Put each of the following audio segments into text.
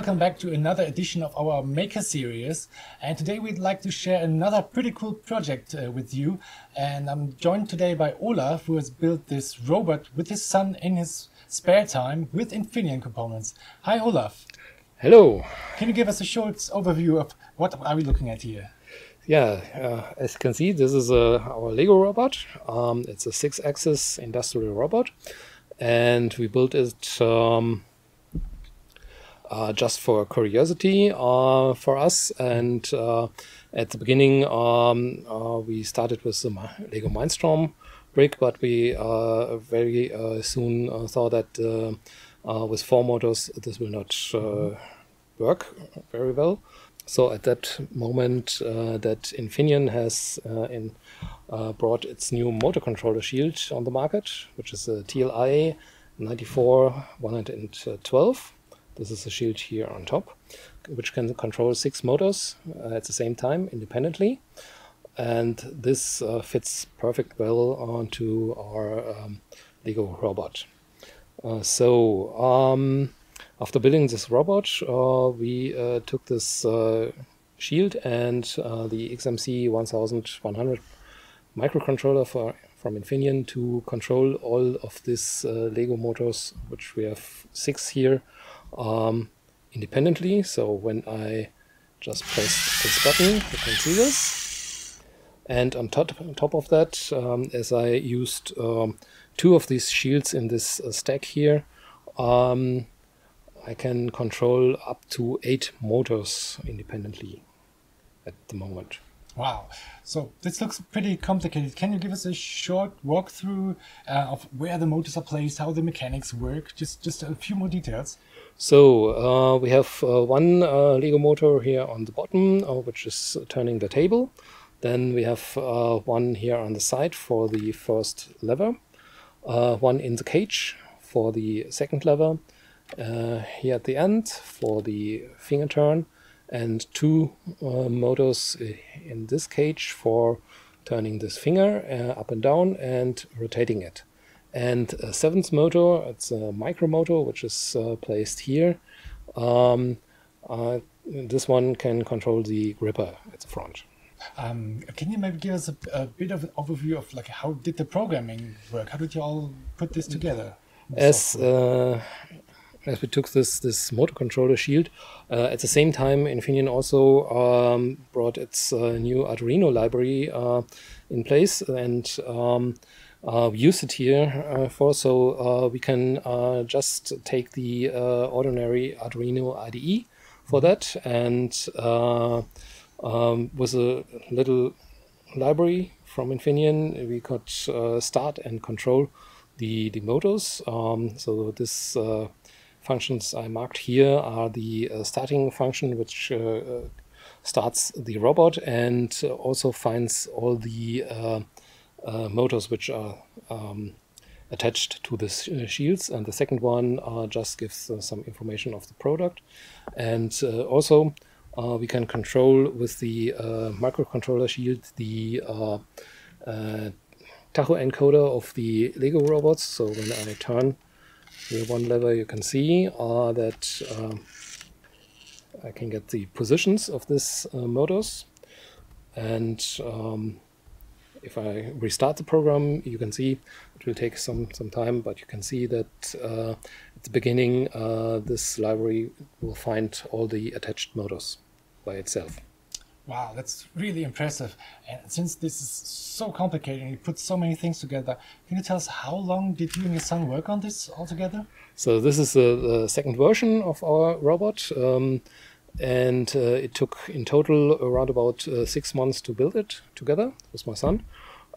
Welcome back to another edition of our Maker series. And today we'd like to share another pretty cool project uh, with you. And I'm joined today by Olaf, who has built this robot with his son in his spare time with Infineon components. Hi, Olaf. Hello. Can you give us a short overview of what are we looking at here? Yeah, uh, as you can see, this is uh, our Lego robot. Um, it's a six-axis industrial robot, and we built it um, uh, just for curiosity uh, for us. And uh, at the beginning, um, uh, we started with the Lego Mindstorm brick, but we uh, very soon saw that with four motors this will not work very well. So at that moment, that Infineon has in brought its new motor controller shield on the market, which is a TLE 94 112 this is a shield here on top, which can control six motors uh, at the same time independently. And this uh, fits perfect well onto our um, Lego robot. Uh, so um, after building this robot, uh, we uh, took this uh, shield and the XMC 1100 microcontroller for, from Infineon to control all of these Lego motors, which we have six here, um, independently. So when I just press this button, you can see this. And on top, on top of that, um, as I used um, two of these shields in this uh, stack here, um, I can control up to eight motors independently at the moment. Wow. So this looks pretty complicated. Can you give us a short walkthrough uh, of where the motors are placed, how the mechanics work? Just just a few more details. So uh, we have uh, one uh, Lego motor here on the bottom, uh, which is turning the table. Then we have uh, one here on the side for the first lever, one in the cage for the second lever, here at the end for the finger turn, and two uh, motors in this cage for turning this finger uh, up and down and rotating it. And a seventh motor, it's a micro motor, which is uh, placed here. Um, uh, this one can control the gripper at the front. Um, can you maybe give us a, a, bit of an overview of like how did the programming work? How did you all put this together? As uh, as we took this this motor controller shield. Uh, at the same time, Infineon also um, brought its uh, new Arduino library uh, in place and um, uh, use it here uh, for. So uh, we can just take the ordinary Arduino IDE for that, and um, with a little library from Infineon, we could start and control the the motors. Um, so this functions I marked here are the uh, starting function, which uh, uh starts the robot and uh, also finds all the uh, motors which are um, attached to the shields. And the second one just gives some information of the product. And also, we can control with the microcontroller shield the tacho encoder of the Lego robots. So when I turn here one lever you can see uh, that uh, I can get the positions of this uh, motors and um, if I restart the program you can see it will take some some time but you can see that uh, at the beginning uh, this library will find all the attached motors by itself. Wow, that's really impressive. And since this is so complicated and you put so many things together, can you tell us how long did you and your son work on this altogether? So this is the, the second version of our robot. Um, and uh, it took in total around about uh, six months to build it together with my son.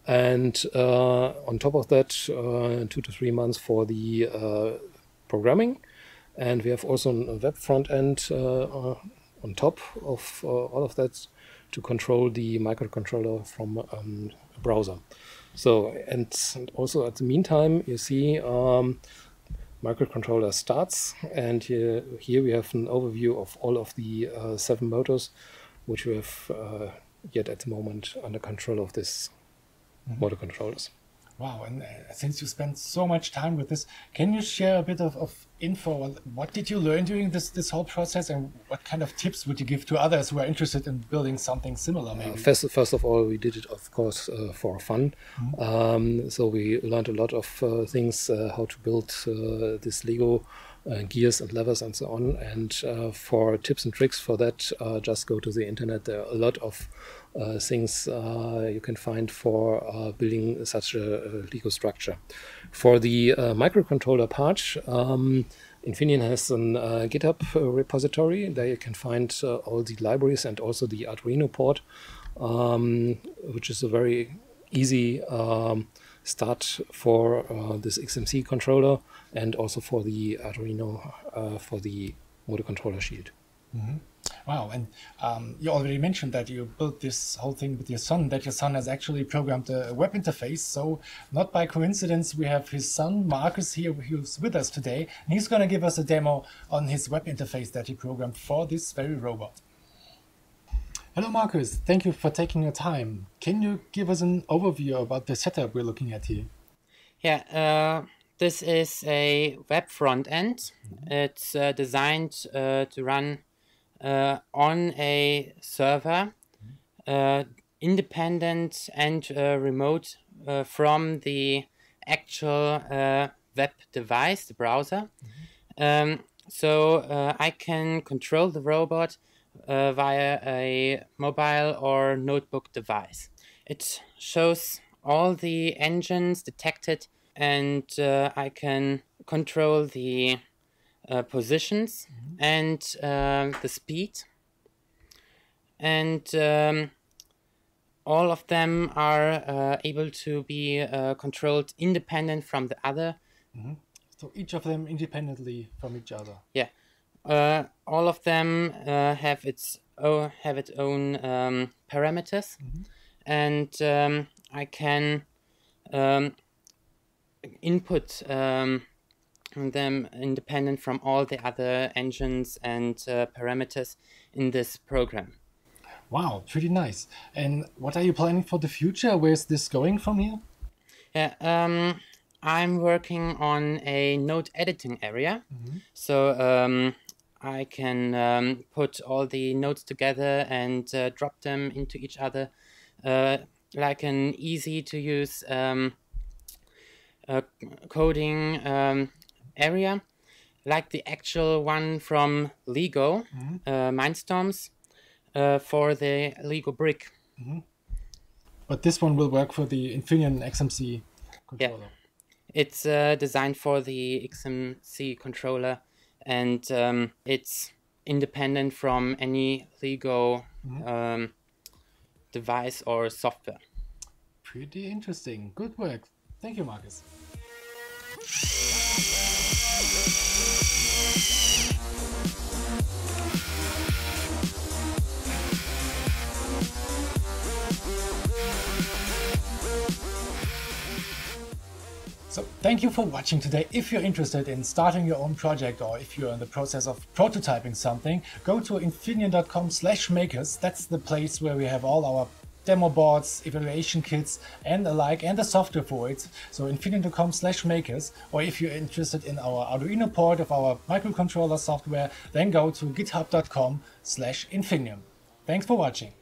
And uh, on top of that, uh, two to three months for the uh, programming. And we have also a web front end uh, on top of all of that to control the microcontroller from um, a browser. So, and, also at the meantime, you see um, microcontroller starts, and here, here we have an overview of all of the uh, seven motors, which we have uh, yet at the moment under control of this mm -hmm. motor controllers. Wow, and uh, since you spent so much time with this, can you share a bit of, of info? What did you learn during this, this whole process, and what kind of tips would you give to others who are interested in building something similar? Maybe uh, first, first of all, we did it, of course, uh, for fun. Mm -hmm. um, so we learned a lot of uh, things, uh, how to build uh, this Lego uh, gears and levers and so on. And uh, for tips and tricks for that, uh, just go to the internet. There are a lot of uh, things uh, you can find for uh, building such a, Lego structure. For the microcontroller part, um, Infineon has a GitHub repository. There you can find all the libraries and also the Arduino port, um, which is a very easy um, start for uh, this XMC controller and also for the Arduino uh, for the motor controller shield. Mm -hmm. Wow, and um, you already mentioned that you built this whole thing with your son, that your son has actually programmed a web interface. So, not by coincidence, we have his son, Marcus, here who's with us today. And he's going to give us a demo on his web interface that he programmed for this very robot. Hello, Marcus. Thank you for taking your time. Can you give us an overview about the setup we're looking at here? Yeah, uh, this is a web front end. Mm-hmm. It's uh, designed uh, to run uh, on a server, uh, independent and uh, remote from the actual web device, the browser. Mm-hmm. Um, so I can control the robot uh, via a mobile or notebook device. It shows all the engines detected and uh, I can control the uh, positions mm-hmm. and uh, the speed and um, all of them are uh, able to be uh, controlled independent from the other. Mm-hmm. So each of them independently from each other. Yeah, uh, all of them uh, have its own have its own um, parameters, mm-hmm. and um, I can um, input um, them independent from all the other engines and uh, parameters in this program. Wow, pretty nice. And what are you planning for the future? Where's this going from here? Yeah, um, I'm working on a node editing area. Mm-hmm. So um, I can um, put all the nodes together and uh, drop them into each other uh, like an easy to use um, uh, coding um, area, like the actual one from Lego, mm-hmm. Uh, Mindstorms, uh, for the Lego brick. Mm-hmm. But this one will work for the Infineon XMC controller. Yeah. It's uh, designed for the XMC controller and um, it's independent from any Lego mm-hmm. um, device or software. Pretty interesting. Good work. Thank you, Marcus. So thank you for watching today. If you're interested in starting your own project or if you're in the process of prototyping something, go to infineon.com slash makers. That's the place where we have all our demo boards, evaluation kits and alike and the software for it. So infineon.com slash makers or if you're interested in our Arduino port of our microcontroller software, then go to github.com slash infineon. Thanks for watching.